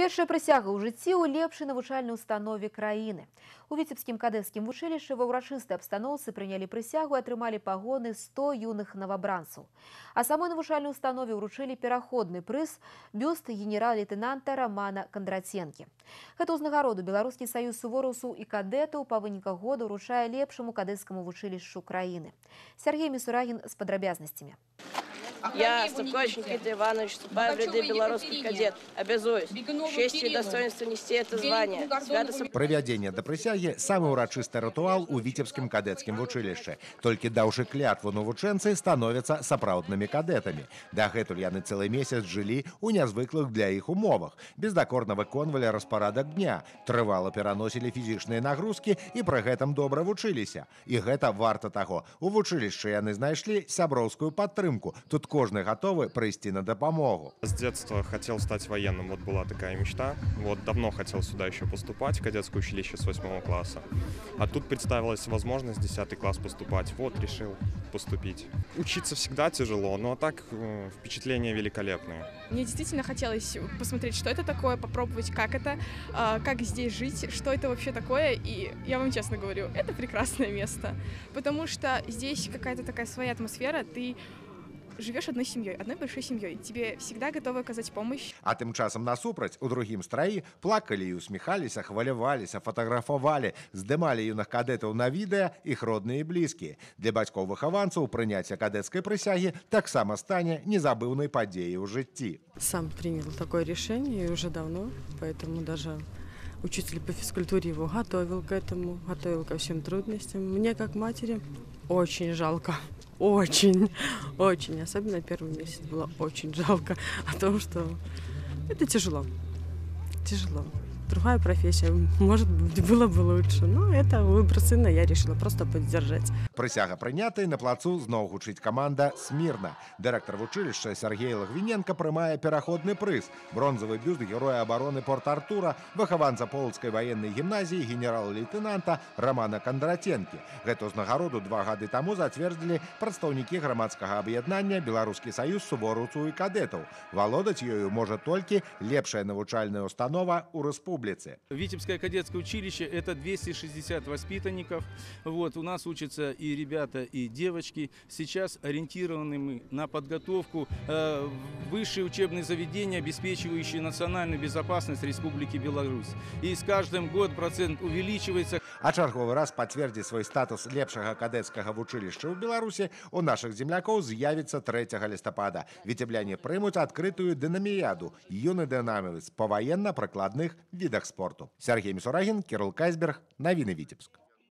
Першая прысяга ў жыцці ў лепшай навучальнай установе краіны. У віцебскім кадэцкім вучылішчы ва ўрачыстай абстаноўцы прынялі прысягу і атрымалі пагоны 100 юных новабранцаў. А самой навучальнай установе ўручылі пераходны прыз бюст генерал-лейтенанта Романа Кандраценкі. Гэта ўзнагароду беларускі саюз сувораўцаў і кадэтаў па выніках года ўручае лепшаму кадэцкаму вучылішчу краіны. Сергей Мисурагин с Я, Ступкович Никита Иванович, вступаю в ряды белорусских кадет. Обязуюсь в чести и достоинству нести это звание. Свято соб- Правядзенне да прысягі самы ўрачысты рытуал у віцебскім кадэцкім вучылішчы. Толькі даўшы клятву навучэнцы становяцца сапраўднымі кадэтамі. Дагэтуль яны цэлы месяц жылі ў нязвыклых для іх умовах. Бездакорна выконвалі распарадак дня, трывала пераносілі фізічныя нагрузкі і пры гэтым добра вучыліся. І гэта варта таго. У вучылішчы яны знайшлі сяброўскую падтрымку. Тут кожны гатовы прыйсці на дапамогу. С детства хотел стать военным, вот была такая мечта. Вот давно хотел сюда еще поступать, в кадетское училище с 8 класса. А тут представилась возможность в 10 класс поступать. Вот, решил поступить. Учиться всегда тяжело, но так э, впечатления великолепные. Мне действительно хотелось посмотреть, что это такое, попробовать, как это, а, как здесь жить, что это вообще такое. И я вам честно говорю, это прекрасное место, потому что здесь какая-то такая своя атмосфера, ты живешь одной семьей, одной большой семьей. Тебе всегда готовы оказать помощь. А тым часам насупраць у другім страі плакалі і усміхаліся, хваляваліся, фатаграфавалі, здымалі юных кадэтаў на відэа іх родныя і блізкія. Для бацькоў выхаванцаў прыняцце кадэцкай прысягі таксама стане незабыўнай падзеяй у жыцці. сам принял такое решение и уже давно, поэтому даже учитель по физкультуре его готовил к этому, готовил ко всем трудностям. Мне как матери очень жалко, очень, очень, особенно первый месяц было очень жалко о том, что это тяжело, тяжело. Другая профессия, может быть, было бы лучше, но это выбор сына, я решила просто поддержать. Прысяга прынятая на плацу зноў гучыць каманда смірна. Дырэктар вучылішча Сергей Лагвіненко прымае пераходны прыз. Бронзавы бюст героя абароны Порт-Артура, выхаванца полацкай ваеннай гімназіі генерал-лейтенанта Романа Кандраценкі. Гэту ўзнагароду два гады таму зацвердзілі прадстаўнікі грамадскага аб'яднання Беларускі саюз сувораўцаў і кадэтаў. Валодаць ёю можа толькі лепшая навучальная установа ў рэспубліцы. Витебское кадетское училище – это 260 воспитанников. Вот, у нас учатся и ребята, и девочки. Сейчас ориентированы мы на подготовку э, в высшие учебные заведения, обеспечивающие национальную безопасность Республики Беларусь. И с каждым годом процент увеличивается. А чарговы раз пацвердзіць свой статус лепшага кадэцкага вучылішча ў Беларусі у нашых землякоў з'явіцца 3 лістапада. Віцебляне прымуць адкрытую дынаміяду юны дынамівец па ваенна-прыкладных відах спорту. Сергей Мисурагин, Кирилл Кайсберг, Навіны Віцебск.